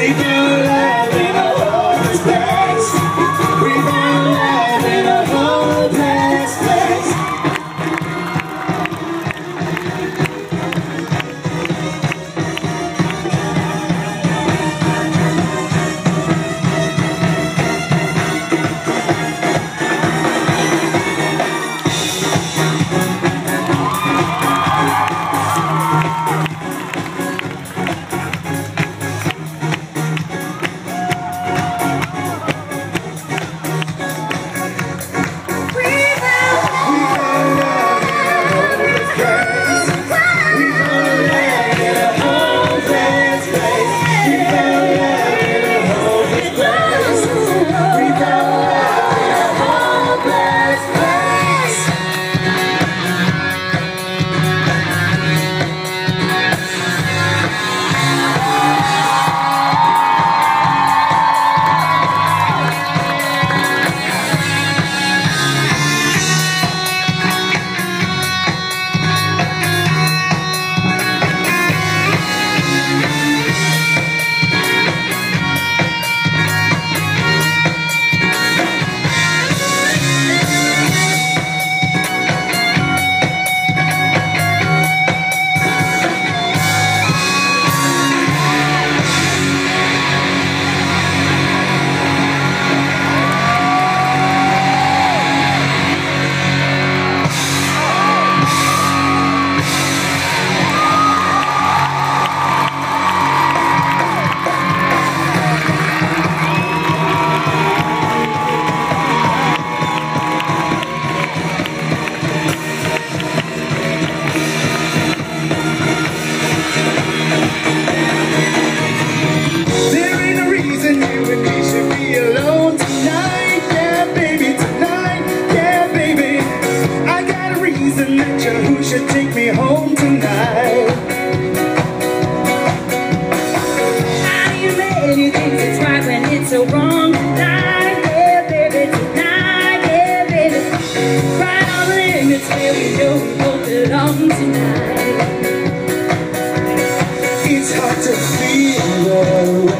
Breathe you. Should take me home tonight. How you let you think it's right when it's so wrong tonight? Yeah, baby, tonight, yeah, baby. Right on the limits where we know we both belong tonight. It's hard to feel way.